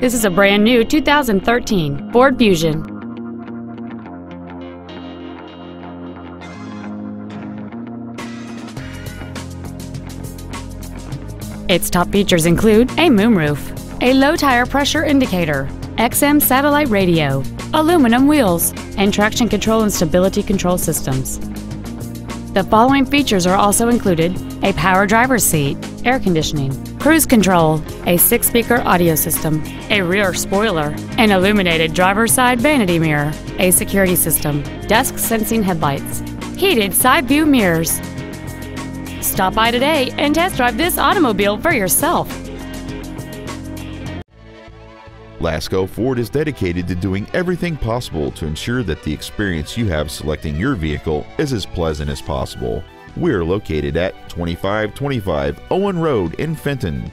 This is a brand new 2013 Ford Fusion. Its top features include a moonroof, a low tire pressure indicator, XM satellite radio, aluminum wheels, and traction control and stability control systems. The following features are also included a power driver's seat, air conditioning, cruise control, a six speaker audio system, a rear spoiler, an illuminated driver's side vanity mirror, a security system, dusk sensing headlights, heated side view mirrors. Stop by today and test drive this automobile for yourself. Lasco Ford is dedicated to doing everything possible to ensure that the experience you have selecting your vehicle is as pleasant as possible. We're located at 2525 Owen Road in Fenton.